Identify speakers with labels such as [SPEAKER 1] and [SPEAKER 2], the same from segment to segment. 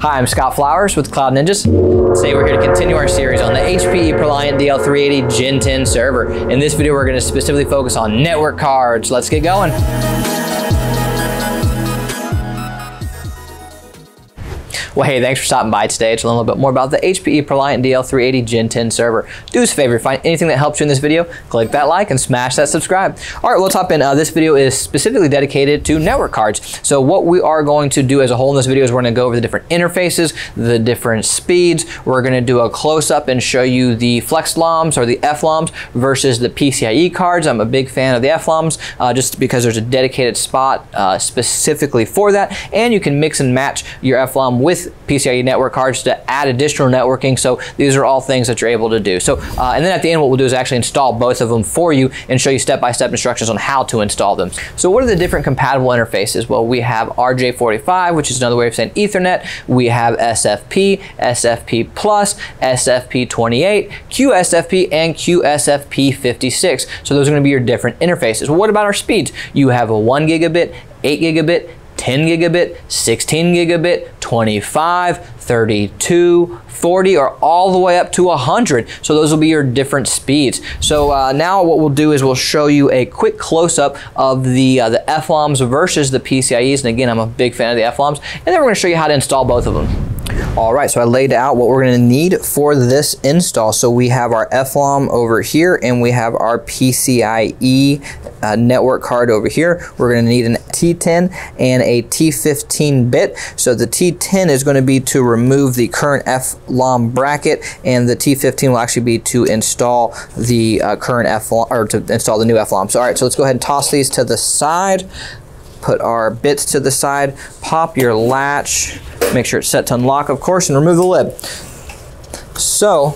[SPEAKER 1] Hi, I'm Scott Flowers with Cloud Ninjas. Today we're here to continue our series on the HPE ProLiant DL380 Gen 10 server. In this video, we're going to specifically focus on network cards. Let's get going. Well, hey, thanks for stopping by today to learn a little bit more about the HPE ProLiant DL380 Gen 10 server. Do us a favor, find anything that helps you in this video, click that like and smash that subscribe. All right, we'll top in. Uh, this video is specifically dedicated to network cards. So what we are going to do as a whole in this video is we're going to go over the different interfaces, the different speeds. We're going to do a close-up and show you the FlexLOMs or the FLOMs versus the PCIe cards. I'm a big fan of the FLOMs uh, just because there's a dedicated spot uh, specifically for that, and you can mix and match your FLOM with PCIe network cards to add additional networking. So these are all things that you're able to do. So, uh, and then at the end, what we'll do is actually install both of them for you and show you step-by-step -step instructions on how to install them. So what are the different compatible interfaces? Well, we have RJ45, which is another way of saying Ethernet. We have SFP, SFP Plus, SFP28, QSFP, and QSFP56. So those are going to be your different interfaces. Well, what about our speeds? You have a 1 gigabit, 8 gigabit, 10 gigabit, 16 gigabit, 25, 32, 40, or all the way up to 100. So those will be your different speeds. So uh, now what we'll do is we'll show you a quick close-up of the, uh, the FLOMs versus the PCIEs. And again, I'm a big fan of the FLOMs. And then we're to show you how to install both of them. All right, so I laid out what we're going to need for this install. So we have our FLOM over here and we have our PCIe uh, network card over here. We're going to need an T10 and a T15 bit. So the T10 is going to be to remove the current FLOM bracket and the T15 will actually be to install the uh, current FLOM or to install the new FLOM. So all right, so let's go ahead and toss these to the side put our bits to the side, pop your latch, make sure it's set to unlock, of course, and remove the lid. So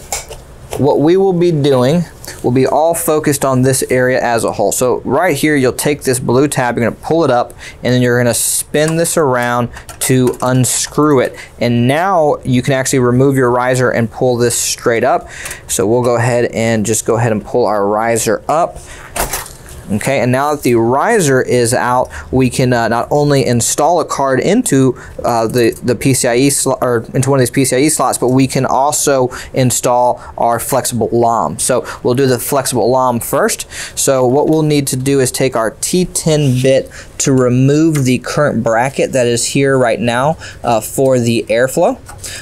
[SPEAKER 1] what we will be doing will be all focused on this area as a whole. So right here, you'll take this blue tab, you're gonna pull it up, and then you're gonna spin this around to unscrew it. And now you can actually remove your riser and pull this straight up. So we'll go ahead and just go ahead and pull our riser up. Okay, and now that the riser is out, we can uh, not only install a card into uh, the, the PCIe or into one of these PCIe slots, but we can also install our flexible LOM. So we'll do the flexible LOM first. So what we'll need to do is take our T10 bit to remove the current bracket that is here right now uh, for the airflow.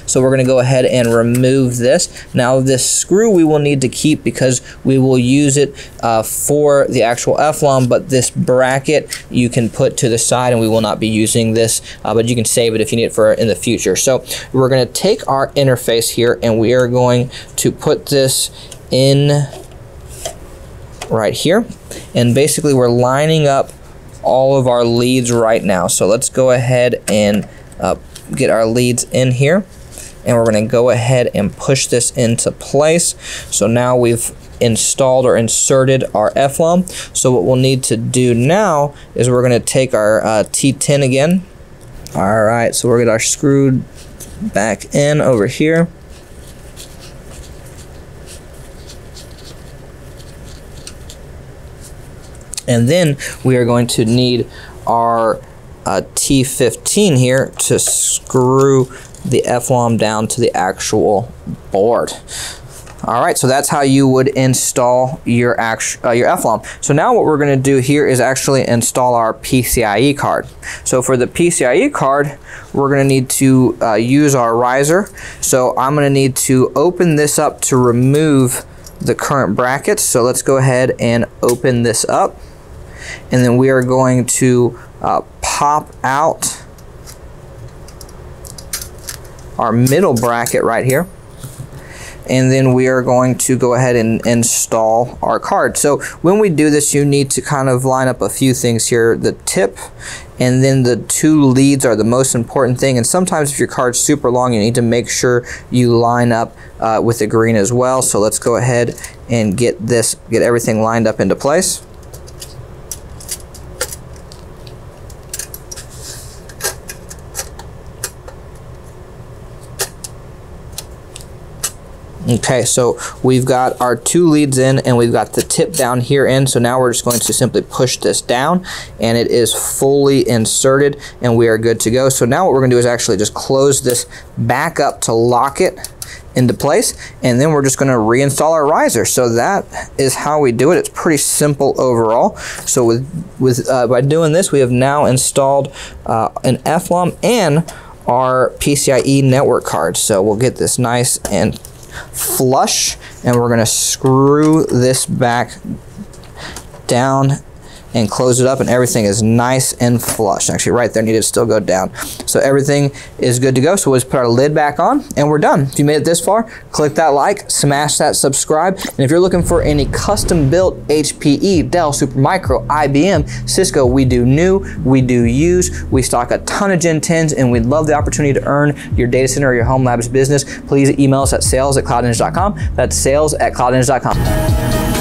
[SPEAKER 1] So we're going to go ahead and remove this. Now this screw we will need to keep because we will use it uh, for the actual FLOM, but this bracket you can put to the side and we will not be using this, uh, but you can save it if you need it for in the future. So we're going to take our interface here and we are going to put this in right here. And basically we're lining up all of our leads right now. So let's go ahead and uh, get our leads in here. And we're going to go ahead and push this into place. So now we've installed or inserted our FLOM. So what we'll need to do now is we're going to take our uh, T10 again. All right, so we're going to our screwed back in over here. And then we are going to need our uh, T15 here to screw the FLOM down to the actual board. All right, so that's how you would install your uh, your FLOM. So now what we're going to do here is actually install our PCIe card. So for the PCIe card, we're going to need to uh, use our riser. So I'm going to need to open this up to remove the current brackets. So let's go ahead and open this up and then we are going to uh, pop out our middle bracket right here and then we are going to go ahead and install our card. So when we do this, you need to kind of line up a few things here. The tip and then the two leads are the most important thing. And sometimes if your card's super long, you need to make sure you line up uh, with the green as well. So let's go ahead and get this, get everything lined up into place. Okay, so we've got our two leads in and we've got the tip down here in. So now we're just going to simply push this down and it is fully inserted and we are good to go. So now what we're gonna do is actually just close this back up to lock it into place and then we're just going to reinstall our riser so that is how we do it it's pretty simple overall so with with uh, by doing this we have now installed uh, an FLOM and our PCIe network card so we'll get this nice and flush and we're going to screw this back down and close it up and everything is nice and flush. Actually right there needed to still go down. So everything is good to go. So we'll just put our lid back on and we're done. If you made it this far, click that like, smash that subscribe. And if you're looking for any custom built HPE, Dell, Supermicro, IBM, Cisco, we do new, we do use, we stock a ton of Gen 10s and we'd love the opportunity to earn your data center or your home labs business. Please email us at sales at cloudninja.com. That's sales at cloudninja.com.